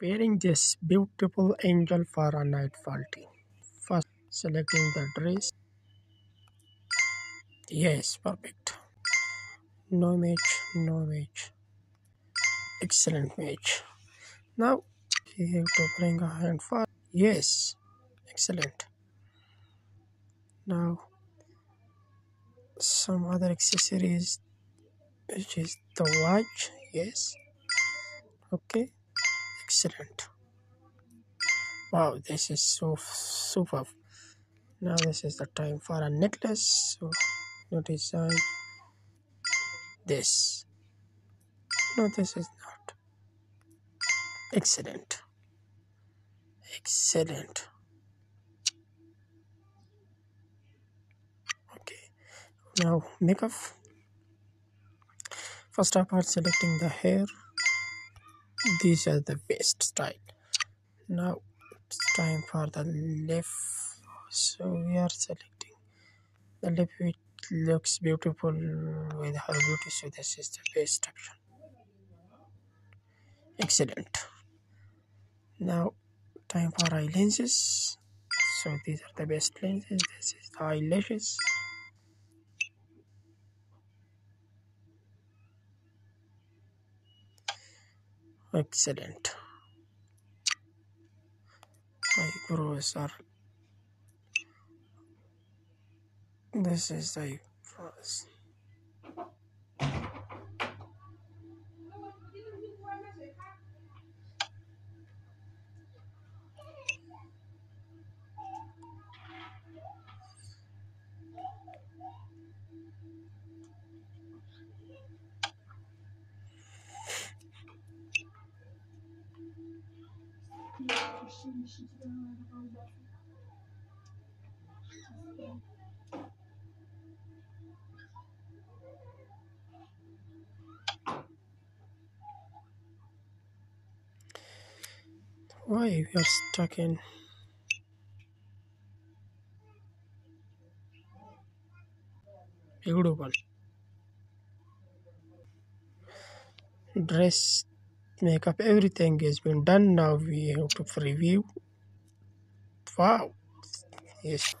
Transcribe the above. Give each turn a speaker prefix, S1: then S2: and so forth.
S1: wearing this beautiful angel for a night party. First, selecting the dress. Yes, perfect. No match, no match. Excellent match. Now, you have to bring a hand for. Yes, excellent. Now, some other accessories, which is the watch. Yes. Okay excellent wow this is so super now this is the time for a necklace. So no design uh, this. No this is not. Excellent excellent okay. Now makeup. First of all selecting the hair these are the best style. Now it's time for the lip so we are selecting the lip which looks beautiful with her beauty. So this is the best option. Excellent. Now time for eye lenses so these are the best lenses. This is the eyelashes excellent eyebrows are this is the eyebrows Why we are stuck in? Beautiful dress makeup everything has been done. Now we have to preview. Wow. Yes